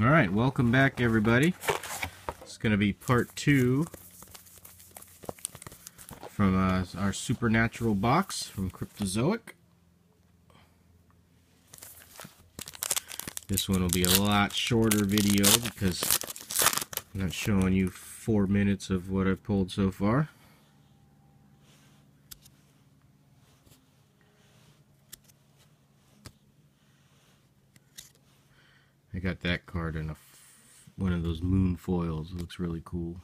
Alright, welcome back everybody. It's going to be part two from uh, our Supernatural box from Cryptozoic. This one will be a lot shorter video because I'm not showing you four minutes of what I've pulled so far. I got that card in a one of those moon foils. It looks really cool.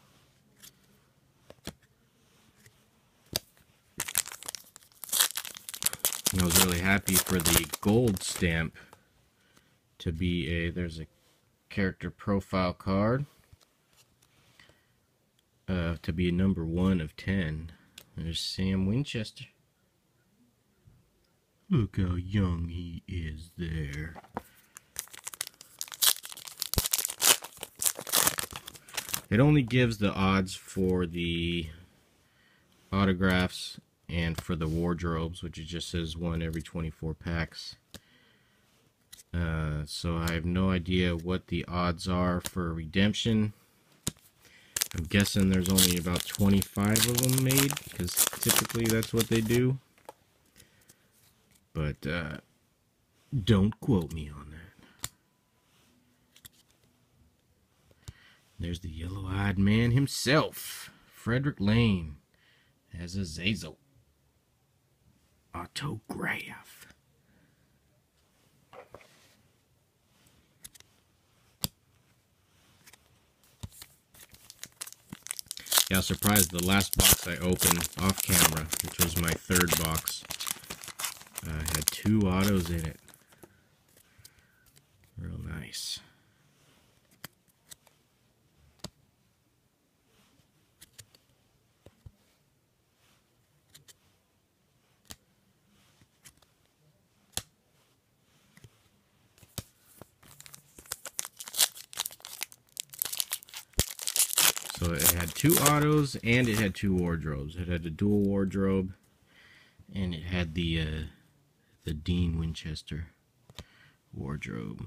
I was really happy for the gold stamp to be a there's a character profile card uh, to be a number one of ten. There's Sam Winchester. Look how young he is there. It only gives the odds for the autographs and for the wardrobes, which it just says one every 24 packs. Uh, so I have no idea what the odds are for redemption. I'm guessing there's only about 25 of them made, because typically that's what they do. But uh, don't quote me on that. There's the yellow-eyed man himself, Fredric Lehne, as Azazel. Autograph. Yeah, surprised the last box I opened off camera, which was my third box, uh, had two autos in it. Real nice. So it had two autos and it had two wardrobes. It had a dual wardrobe and it had the uh, the Dean Winchester wardrobe.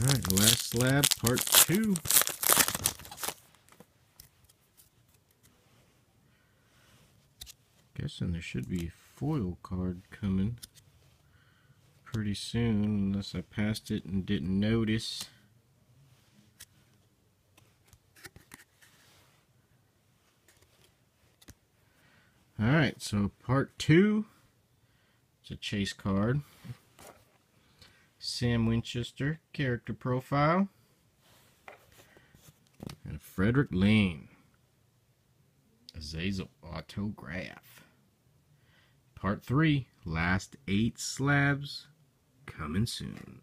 Alright, last slab, part two. Guessing there should be a foil card coming pretty soon, unless I passed it and didn't notice. Alright, so part two. It's a chase card. Sam Winchester character profile. And Fredric Lehne. Azazel autograph. Part 3. Last 8 slabs coming soon.